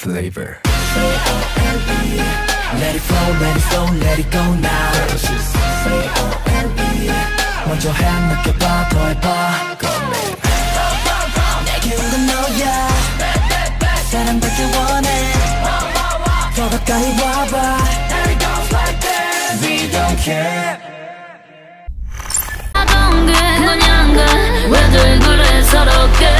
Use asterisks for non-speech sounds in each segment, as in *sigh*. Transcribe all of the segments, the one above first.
flavor. Let it flow, let it flow, let it go now. C-O-L-E. 먼저 해, 느껴봐, 더해봐. Go, baby. 내게 오는 너야. 사랑받길 원해. 더 가까이 와봐. There it like this. We don't care. 넌 연근 왜 들그래 서럽게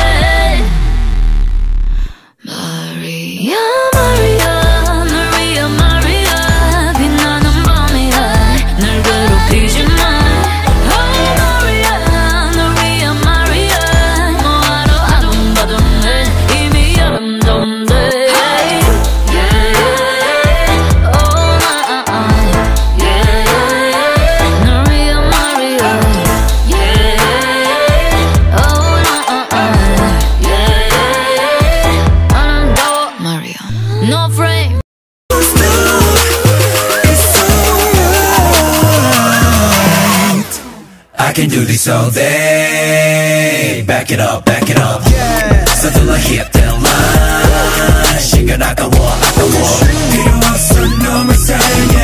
they back it up, back it up. Yeah. 서둘러 hit the line. 시간 아까워, 아까워. 필요 없어 놈을 사랑해.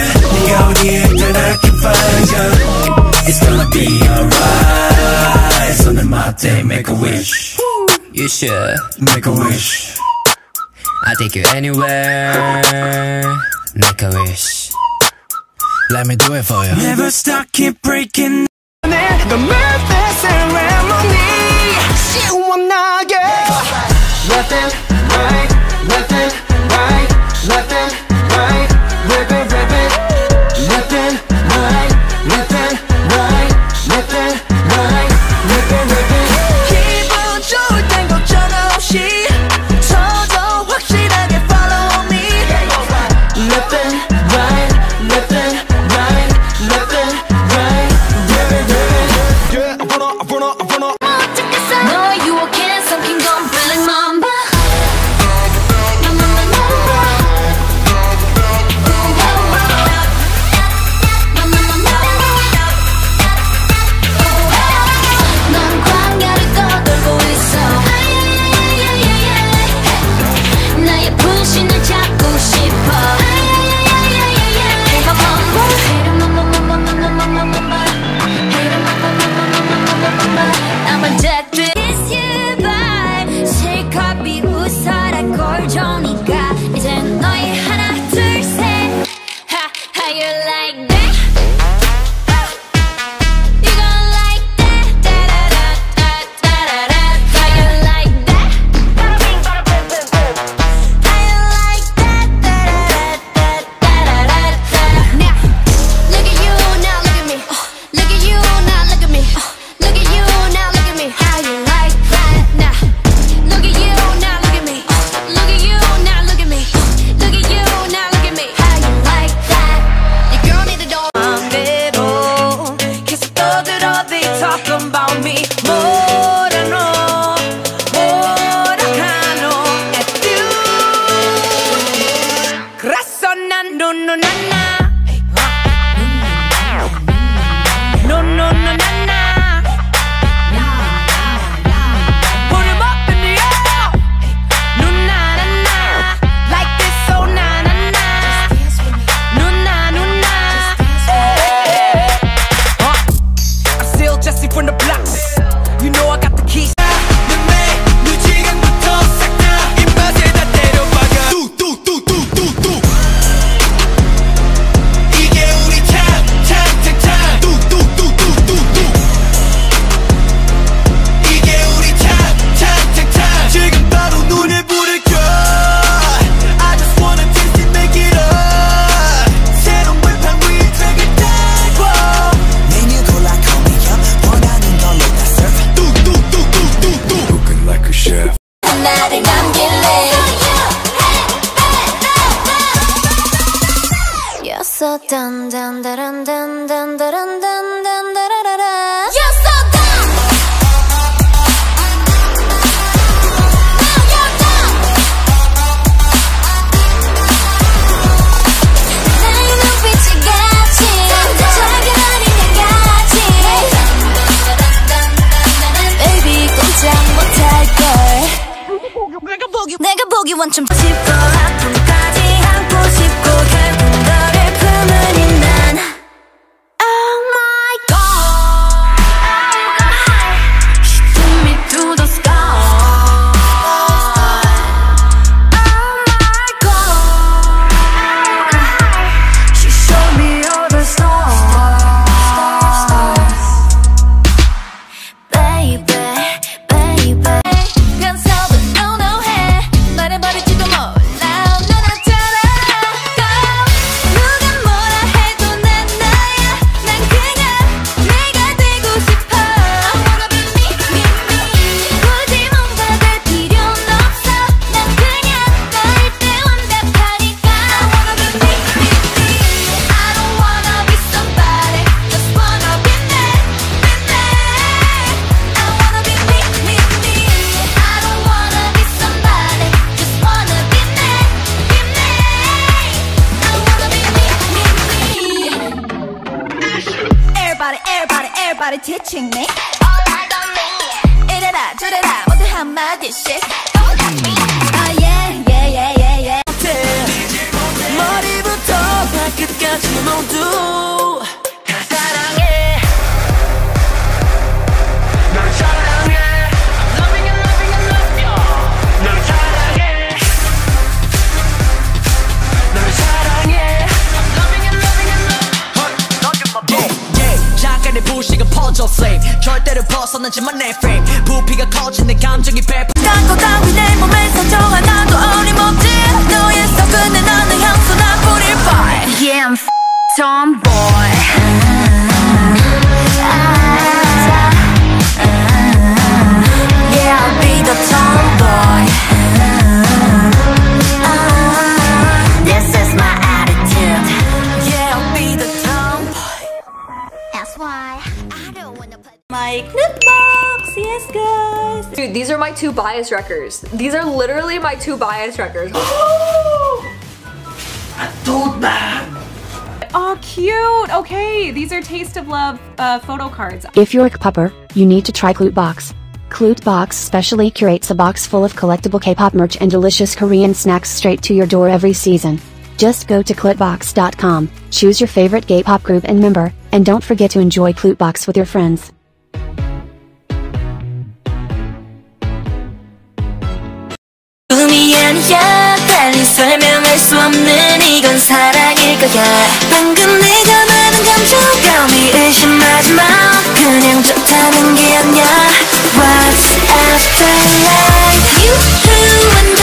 네가 어디에 있든 I can find ya. It's gonna be alright. So on my day, make a wish. You should make a wish. I take you anywhere. Make a wish. Let me do it for you. Never stop, keep breaking. The Memphis ceremony 시원하게 Nothing Me eyes on me. 이래라 저래라 모두 한마디씩 Oh yeah yeah yeah yeah yeah 머리부터 발끝까지 모두 잠깐의 부식은 퍼져 flame 절대로 벗어나지만 내 frame 부피가 커진 내 감정이 배포 딴거 따위 내 몸에서 저 하나도 어림없지 너의 속 끝에 나는 향수나 뿌릴 발 Yeah I'm f- tomboy Yeah I'll be the tomboy Dude, these are my two bias records. These are literally my two bias records. *gasps* Oh, cute. Okay, these are Taste of Love uh, photo cards. If you're a K-popper, you need to try KlootBox. KlootBox specially curates a box full of collectible K-pop merch and delicious Korean snacks straight to your door every season. Just go to klootbox.com, choose your favorite K-pop group and member, and don't forget to enjoy KlootBox with your friends. 없는 이건 사랑일 거야. 방금 네가 말한 감정감이 의심하지 마. 그냥 좋다는 게 아니야. What's after life? You who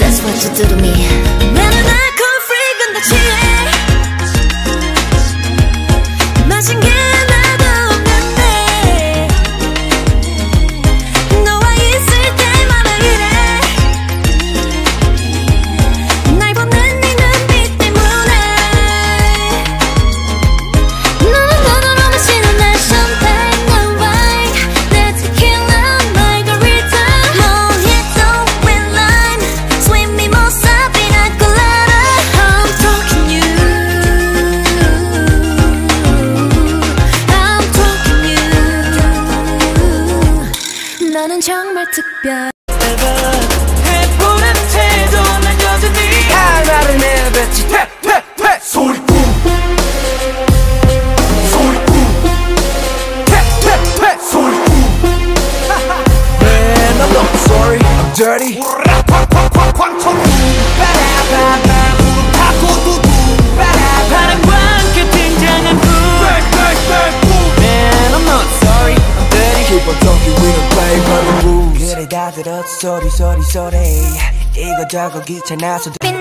That's what you do to me dirty Keep on talking we don't play by the rules 그래 다 들었어 소리 소리 소리 이거저거 귀찮아서 빛나서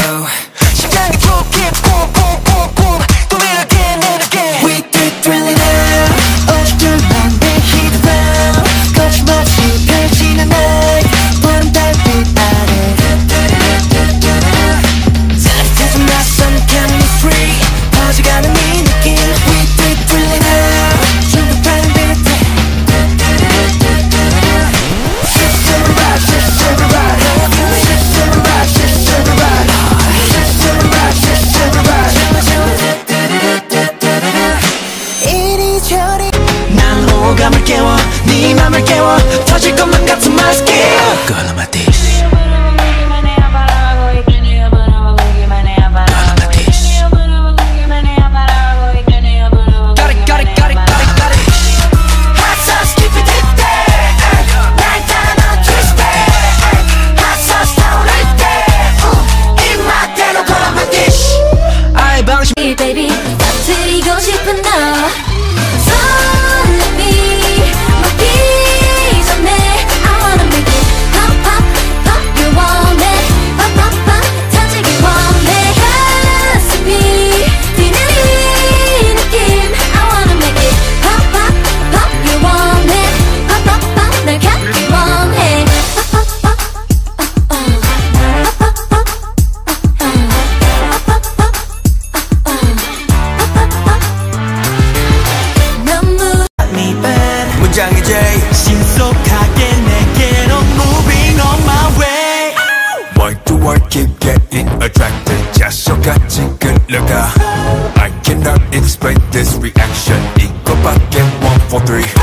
Oh. Eka chicken uh, I cannot explain this reaction. Eco bucket one for three.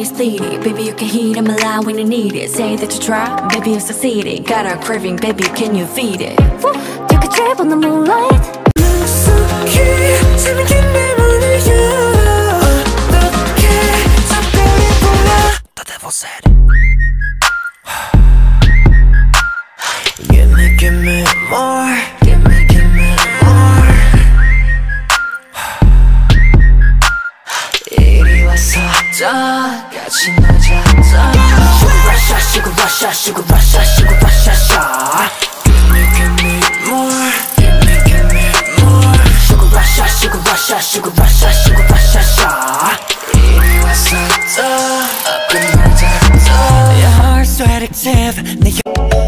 Baby, you can heat them alive when you need it. Say that you try, baby, you succeeded Got a craving, baby, can you feed it? Woo, take a trip on the moonlight. The devil said Give me, give me more. 다. 같이 sugar, Russia, sugar, sugar, Give me, give me more. Give me, give me more Sugar, sugar, sugar, sugar, Your heart's addictive